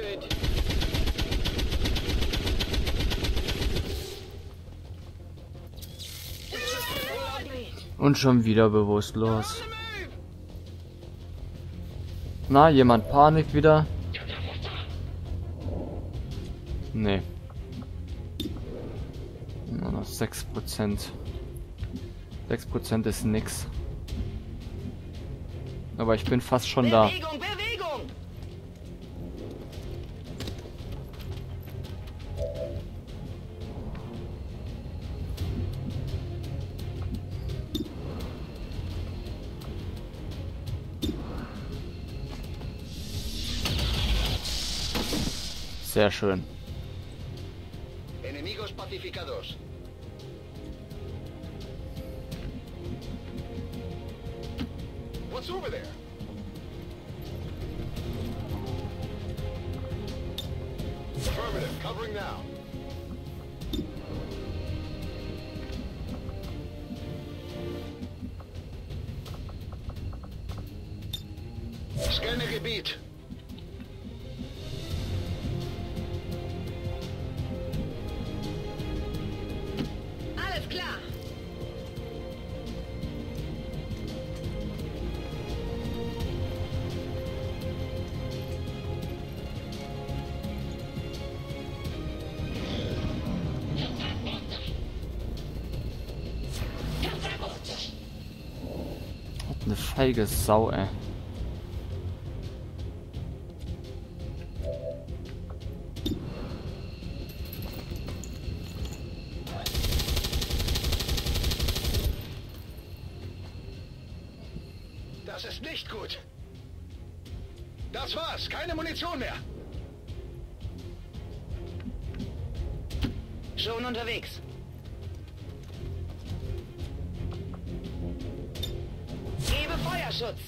good. Und schon wieder bewusstlos. Na, jemand Panik wieder? Nee. Nur noch 6%. 6% ist nix. Aber ich bin fast schon da. Bewegung! Sehr schön. Enemigos pacificados. What's over there? Affirmative, covering now. Scanne Gebiet. Feige Sau, ey. Das ist nicht gut. Das war's. Keine Munition mehr. Schon unterwegs. Feuerschutz.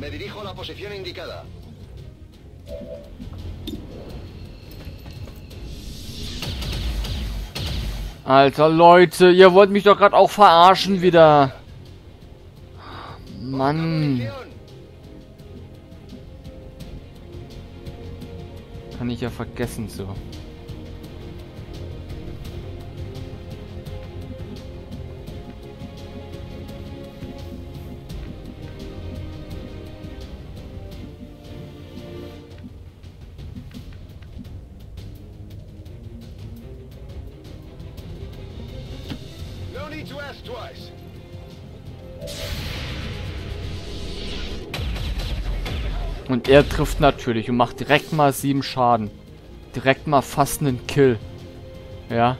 Me dirijo a la posición indicada. Alter Leute, ihr wollt mich doch gerade auch verarschen wieder. Mann. Kann ich ja vergessen so. Need to ask twice. Und er trifft natürlich und macht direkt mal sieben Schaden. Direkt mal fast einen Kill. Ja.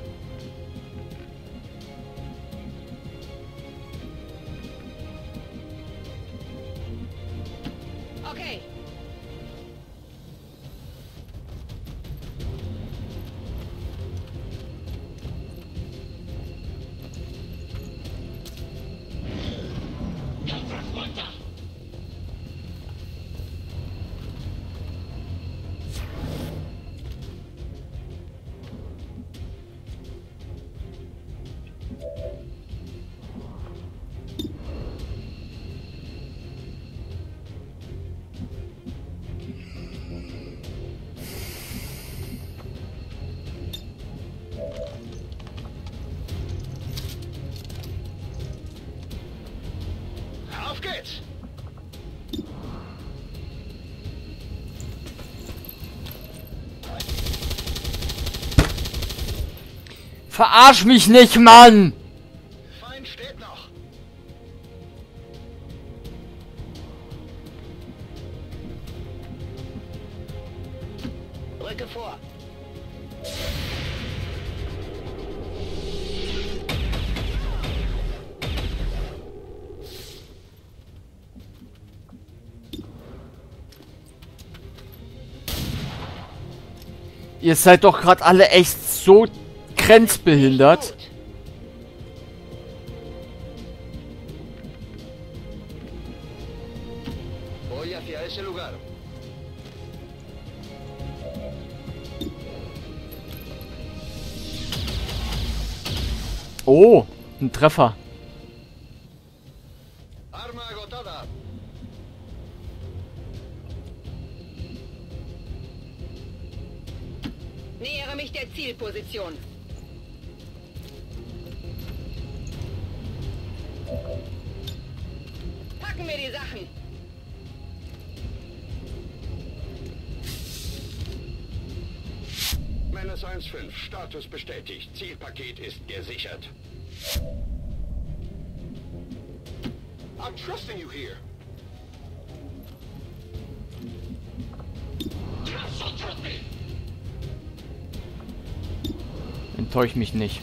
Verarsch mich nicht, Mann! Feind steht noch. Rücke vor. Ihr seid doch gerade alle echt so grenzbehindert. Oh, ein Treffer. Nähere mich der Zielposition. Packen wir die Sachen. Menace 1-5, Status bestätigt. Zielpaket ist gesichert. I'm trusting you here. Enttäusch mich nicht.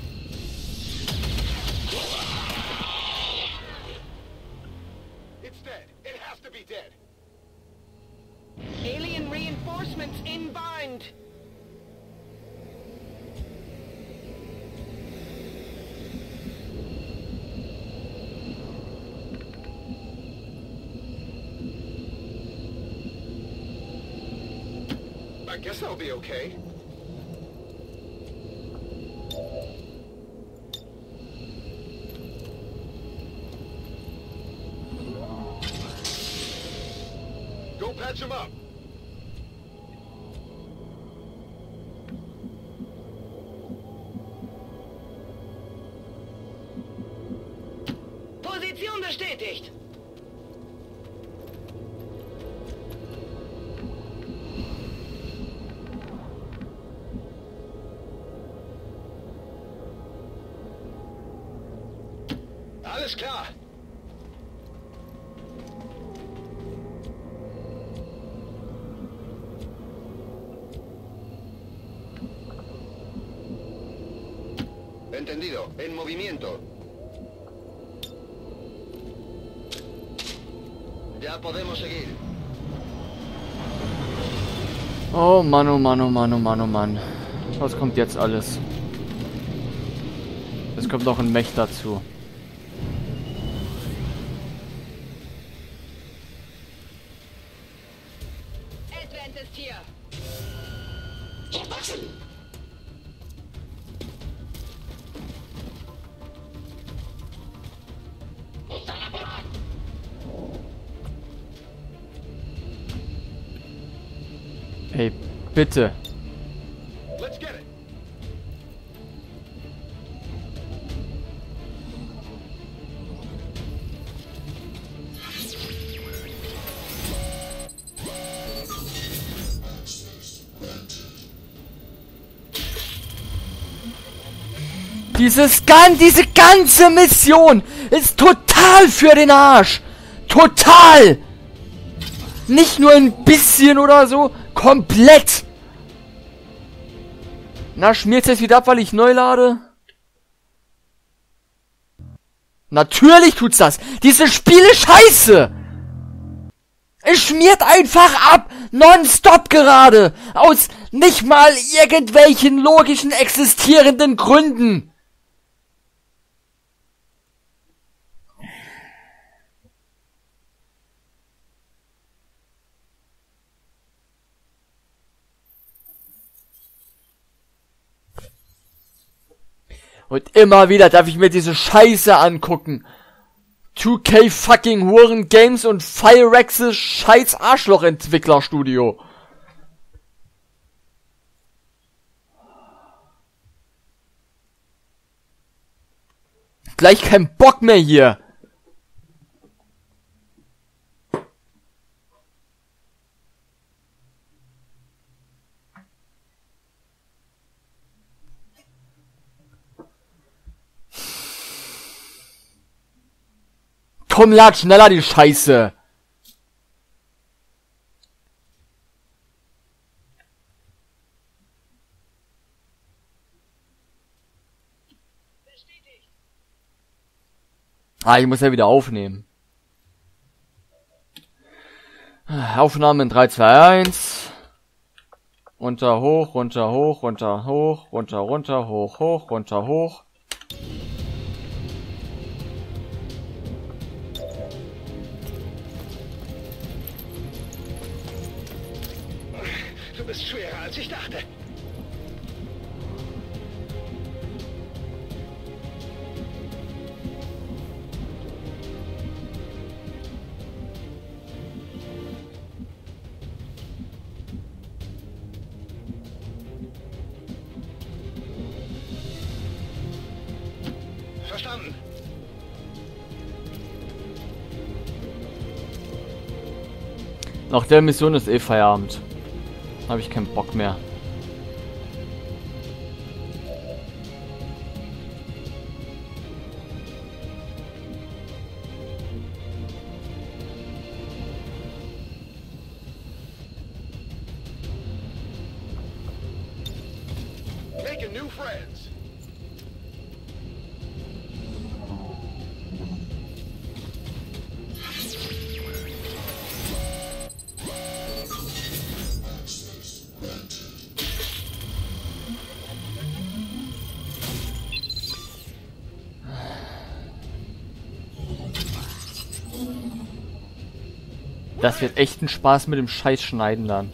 I guess I'll be okay. Go patch him up. Position bestätigt. Alles klar. Entendido. En movimiento. Ya podemos seguir. Oh Mann, oh Mann, oh Mann, oh Mann, oh Mann. Was kommt jetzt alles? Es kommt noch ein Mech dazu. Ey, bitte. Dieses gan diese ganze Mission ist total für den Arsch. Total. Nicht nur ein bisschen oder so, komplett. Na, schmiert's jetzt wieder ab, weil ich neu lade? Natürlich tut's das. Dieses Spiel ist scheiße. Es schmiert einfach ab, nonstop gerade, aus nicht mal irgendwelchen logischen existierenden Gründen. Und immer wieder darf ich mir diese Scheiße angucken. 2K fucking Huren Games und Firexes scheiß Arschloch Entwicklerstudio. Gleich kein Bock mehr hier. Komm, lad schneller die Scheiße. Ah, ich muss ja wieder aufnehmen. Aufnahme in 3, 2, 1. Runter, hoch, runter, hoch, runter, hoch, runter, runter, hoch, hoch, runter, hoch. Nach der Mission ist eh Feierabend. Habe ich keinen Bock mehr. Making new friends. Das wird echt ein Spaß mit dem Scheiß schneiden dann.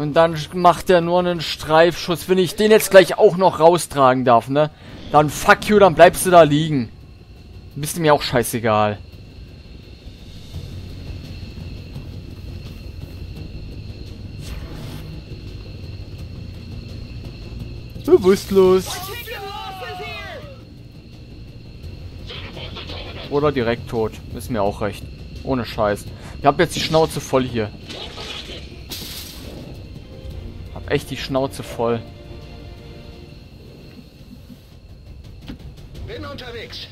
Und dann macht er nur einen Streifschuss. Wenn ich den jetzt gleich auch noch raustragen darf, ne? Dann fuck you, dann bleibst du da liegen. Bist mir auch scheißegal. Bewusstlos. Oder direkt tot. Ist mir auch recht. Ohne Scheiß. Ich hab jetzt die Schnauze voll hier. Echt die Schnauze voll. Bin unterwegs.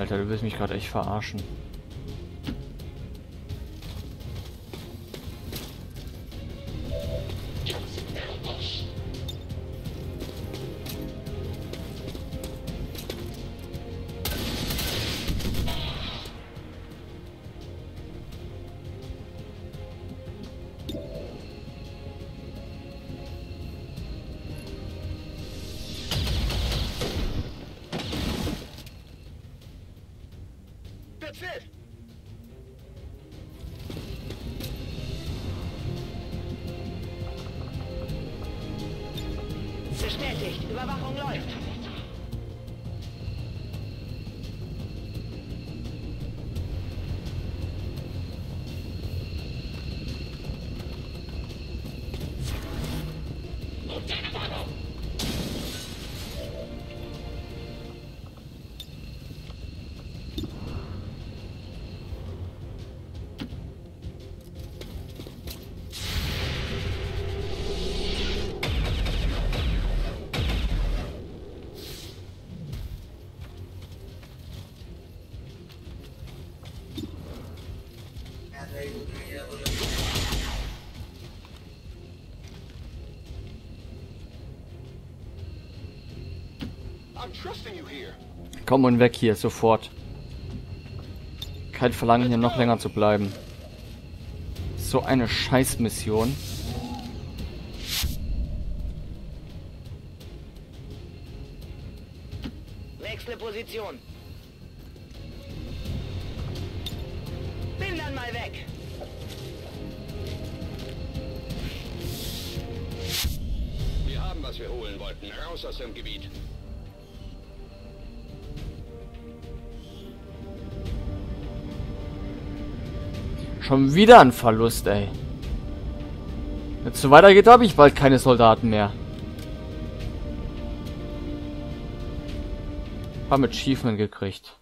Alter, du willst mich gerade echt verarschen. shit. Komm und weg hier, sofort. Kein Verlangen hier noch länger zu bleiben. So eine Scheißmission. Wechsle Position. Dann mal weg. Wir haben, was wir holen wollten. Raus aus dem Gebiet. Schon wieder ein Verlust, ey. Wenn es so weitergeht, habe ich bald keine Soldaten mehr. Haben Achievement gekriegt.